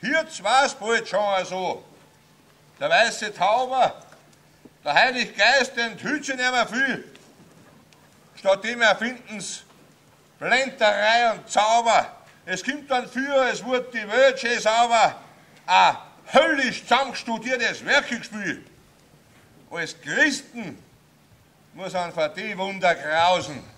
Jetzt war's bald schon so. Der weiße Tauber, der Heilige Geist, den enthüllt sich nicht mehr viel. Stattdem erfinden's Blenderei und Zauber. Es kommt dann für, es wird die Welt schön sauber. Ein höllisch zusammengestudiertes Werkgespiel. Als Christen muss man vor die Wunder grausen.